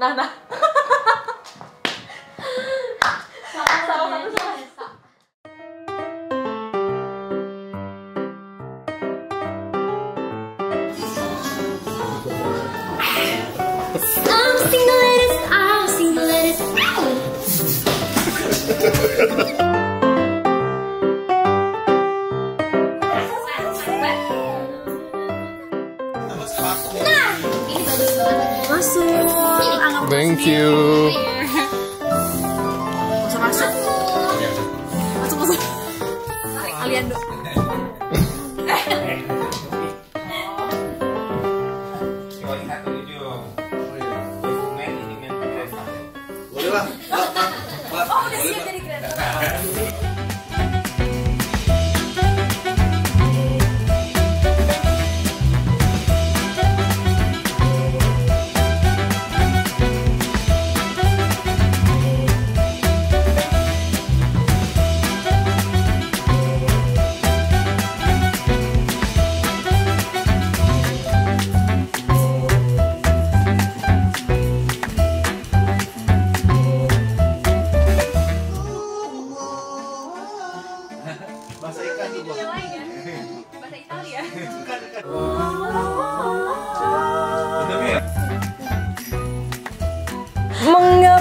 Nah, nah. Salah satu Nesa. I'm single ladies, I'm single ladies. Nah, ini bagus banget. Masuk. Thank you. masuk masuk. Masuk masuk. Kalian dulu. Boleh lah. Pak, Pak, Pak. Boleh, Pak.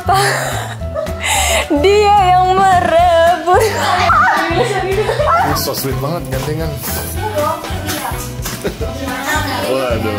Mengapa dia yang merebut? Ini so sweet banget gantengan. Waduh.